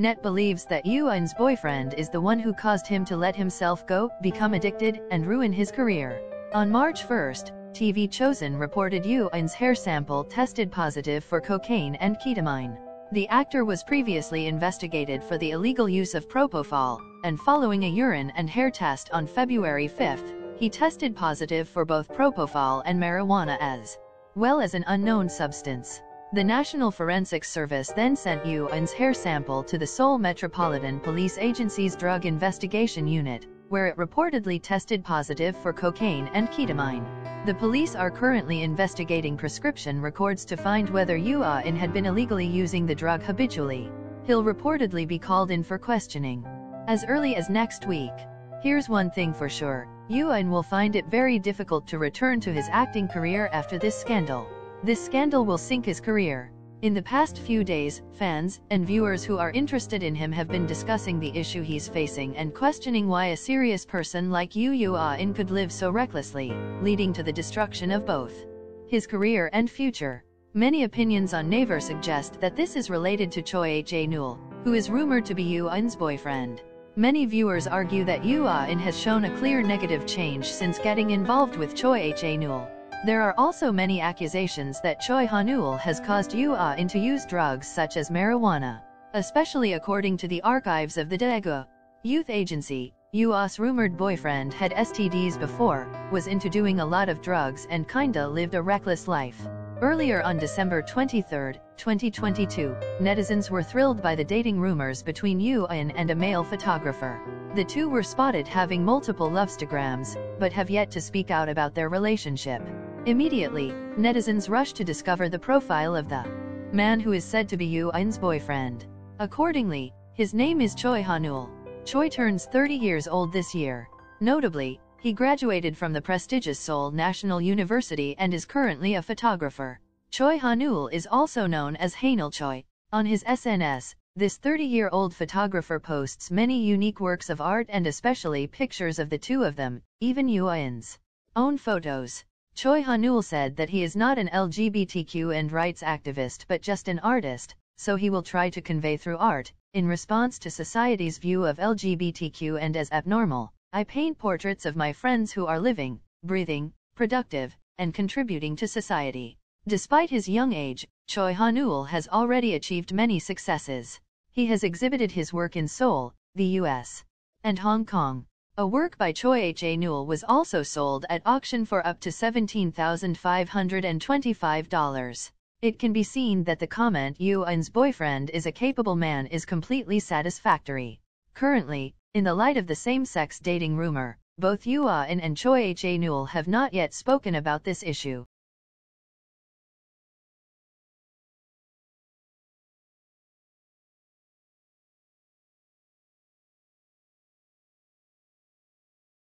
Net believes that Yuan's boyfriend is the one who caused him to let himself go, become addicted, and ruin his career. On March 1st, TV Chosun reported Yuan's hair sample tested positive for cocaine and ketamine. The actor was previously investigated for the illegal use of propofol, and following a urine and hair test on February 5, he tested positive for both propofol and marijuana as well as an unknown substance. The National Forensics Service then sent Yuan's hair sample to the Seoul Metropolitan Police Agency's Drug Investigation Unit, where it reportedly tested positive for cocaine and ketamine. The police are currently investigating prescription records to find whether Yuan had been illegally using the drug habitually. He'll reportedly be called in for questioning. As early as next week. Here's one thing for sure, Yuan will find it very difficult to return to his acting career after this scandal. This scandal will sink his career. In the past few days, fans and viewers who are interested in him have been discussing the issue he's facing and questioning why a serious person like Yu Yu Ah In could live so recklessly, leading to the destruction of both his career and future. Many opinions on Naver suggest that this is related to Choi Jae-nul, who is rumored to be Yuan's boyfriend. Many viewers argue that Yuan has shown a clear negative change since getting involved with Choi Jae-nul. There are also many accusations that Choi Ha-nul has caused Yuan to use drugs such as marijuana, especially according to the archives of the Daegu Youth Agency. Yuan's rumored boyfriend had STDs before, was into doing a lot of drugs and kinda lived a reckless life. Earlier on December 23, 2022, netizens were thrilled by the dating rumors between Yuan and a male photographer. The two were spotted having multiple lovestagrams, but have yet to speak out about their relationship. Immediately, netizens rush to discover the profile of the man who is said to be Yuan's boyfriend. Accordingly, his name is Choi Ha-nul. Choi turns 30 years old this year. Notably, he graduated from the prestigious Seoul National University and is currently a photographer. Choi Ha-nul is also known as Hanul Choi. On his SNS, this 30-year-old photographer posts many unique works of art and especially pictures of the two of them, even Yuan's own photos. Choi Ha-nul said that he is not an LGBTQ and rights activist but just an artist, so he will try to convey through art, in response to society's view of LGBTQ and as abnormal, I paint portraits of my friends who are living, breathing, productive, and contributing to society. Despite his young age, Choi Ha-nul has already achieved many successes. He has exhibited his work in Seoul, the US, and Hong Kong. A work by Choi Jae-nul was also sold at auction for up to $17,525. It can be seen that the comment Yuan's boyfriend is a capable man is completely satisfactory. Currently, in the light of the same-sex dating rumor, both Yuan and Choi Jae-nul have not yet spoken about this issue.